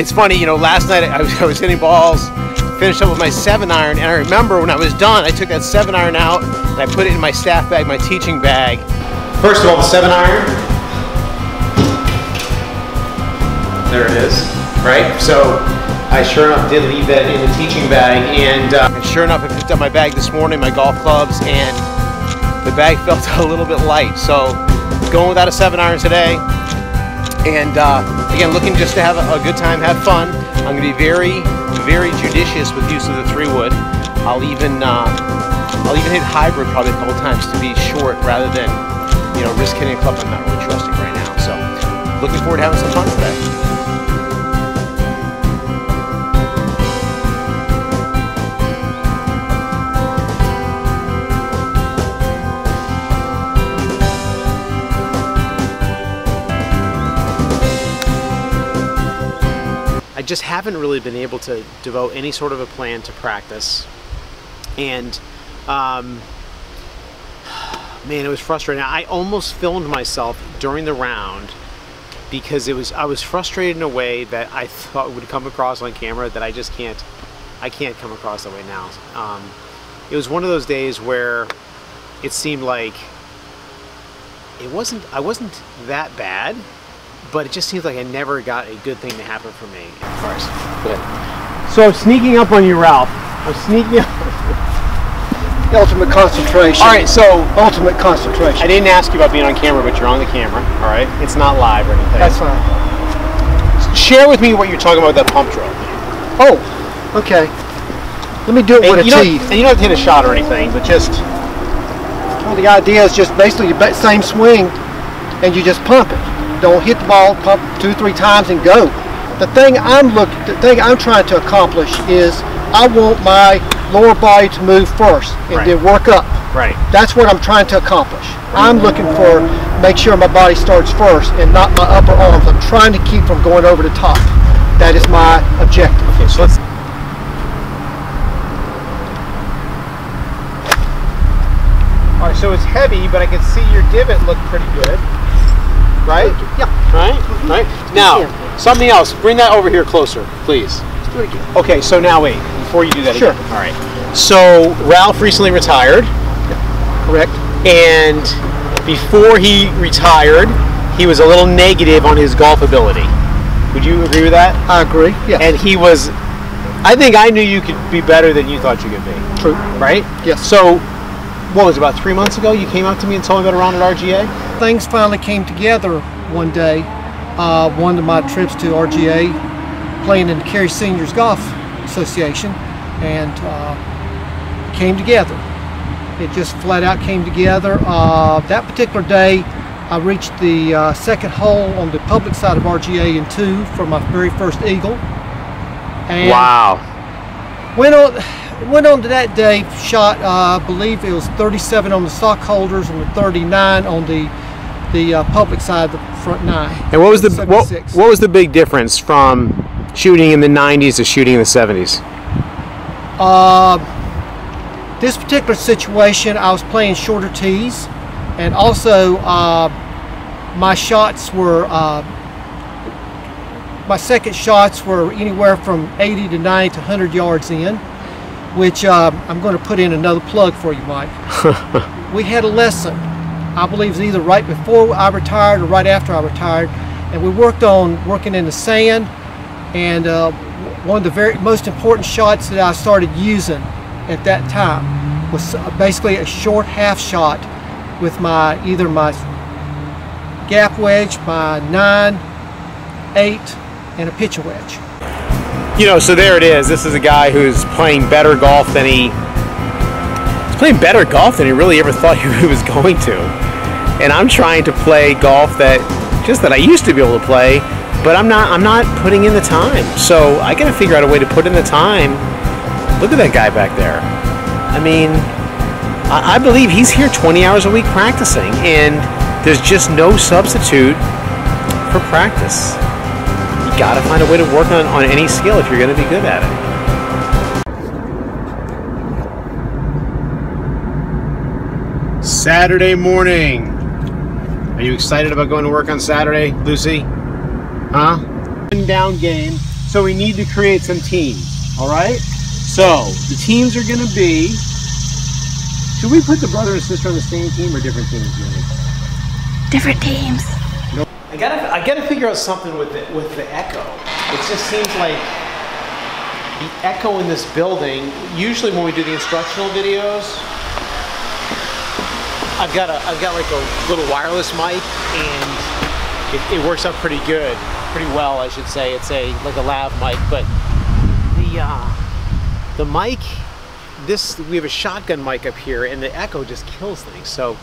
It's funny, you know, last night I was, I was hitting balls, finished up with my seven iron, and I remember when I was done, I took that seven iron out and I put it in my staff bag, my teaching bag. First of all, the seven iron. There it is, right? So I sure enough did leave that in the teaching bag, and, uh, and sure enough, I picked up my bag this morning, my golf clubs, and the bag felt a little bit light. So going without a seven iron today, and uh, again, looking just to have a, a, good time, have fun. I'm going to be very, very judicious with use of the three wood. I'll even, uh, I'll even hit hybrid probably a couple times to be short rather than, you know, risk hitting a club I'm not really trusting right now. So, looking forward to having some fun today. Just haven't really been able to devote any sort of a plan to practice. And um, man, it was frustrating. I almost filmed myself during the round because it was I was frustrated in a way that I thought would come across on camera that I just can't I can't come across that way now. Um, it was one of those days where it seemed like it wasn't I wasn't that bad but it just seems like I never got a good thing to happen for me. Of course. Good. So sneaking up on you, Ralph. I'm sneaking up. Ultimate concentration. All right, so ultimate concentration. I didn't ask you about being on camera, but you're on the camera. All right, it's not live or anything. That's fine. Share with me what you're talking about with that pump drill. Oh, okay. Let me do it and with a tee. And you don't have to hit a shot or anything, but just. Well, the idea is just basically the same swing, and you just pump it. Don't hit the ball, pump two, three times and go. The thing I'm look, the thing I'm trying to accomplish is I want my lower body to move first and right. then work up. Right. That's what I'm trying to accomplish. I'm looking for make sure my body starts first and not my upper arms. I'm trying to keep from going over the top. That is my objective. Okay, so let's All right, so it's heavy, but I can see your divot look pretty good right? Yeah. Right? Mm -hmm. Right? Now, something else. Bring that over here closer, please. Let's do it again. Okay, so now wait, before you do that sure. again. All right. So, Ralph recently retired. Correct. And before he retired, he was a little negative on his golf ability. Would you agree with that? I agree, yeah. And he was, I think I knew you could be better than you thought you could be. True. Right? Yes. So, what was it, about three months ago you came up to me and told me about a round at RGA? Things finally came together one day. Uh, one of my trips to RGA, playing in the Cary Seniors Golf Association, and uh, came together. It just flat out came together. Uh, that particular day, I reached the uh, second hole on the public side of RGA in two for my very first eagle. And wow. Went on went on to that day, shot, uh, I believe it was 37 on the stock holders and 39 on the the uh, public side of the front nine. And what was the what, what was the big difference from shooting in the 90s to shooting in the 70s? Uh, this particular situation, I was playing shorter tees, and also uh, my shots were uh, my second shots were anywhere from 80 to 90 to 100 yards in which uh, I'm going to put in another plug for you, Mike. we had a lesson, I believe it was either right before I retired or right after I retired, and we worked on working in the sand, and uh, one of the very most important shots that I started using at that time was basically a short half shot with my either my gap wedge, my 9, 8, and a pitcher wedge you know, so there it is. This is a guy who's playing better golf than he he's playing better golf than he really ever thought he was going to. And I'm trying to play golf that just that I used to be able to play, but I'm not I'm not putting in the time. So I got to figure out a way to put in the time. Look at that guy back there. I mean, I, I believe he's here 20 hours a week practicing, and there's just no substitute for practice got to find a way to work on, on any skill if you're going to be good at it. Saturday morning. Are you excited about going to work on Saturday, Lucy? Huh? Down game. So we need to create some teams. All right. So the teams are going to be. Should we put the brother and sister on the same team or different teams? Jimmy? Different teams. I gotta, I gotta figure out something with the, with the echo. It just seems like the echo in this building. Usually, when we do the instructional videos, I've got a, I've got like a little wireless mic, and it, it works out pretty good, pretty well, I should say. It's a like a lav mic, but the uh, the mic, this we have a shotgun mic up here, and the echo just kills things. So